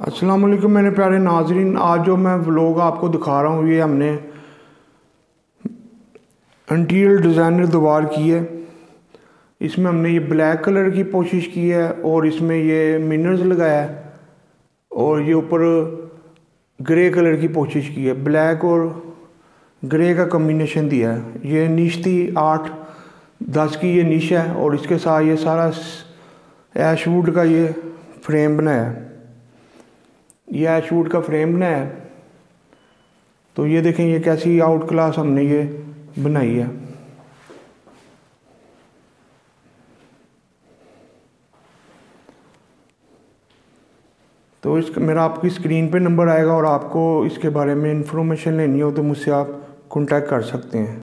अस्सलाम वालेकुम मेरे प्यारे नाजरीन। आज जो मैं व्लॉग आपको दिखा रहा हूँ, ये हमने इंटीरियर डिज़ाइनर दीवार की है। इसमें हमने ये ब्लैक कलर की कोशिश की है और इसमें ये मिनर्स लगाया है और ये ऊपर ग्रे कलर की कोशिश की है। ब्लैक और ग्रे का कम्बिनेशन दिया है। ये निश थी आठ दस की ये निश है और इसके साथ ये सारा एशवुड का ये फ्रेम बनाया है। ये एशवुड का फ्रेम बनाया है। तो ये देखें, ये कैसी आउट क्लास हमने ये बनाई है। तो इस, मेरा आपकी स्क्रीन पे नंबर आएगा और आपको इसके बारे में इंफॉर्मेशन लेनी हो तो मुझसे आप कांटेक्ट कर सकते हैं।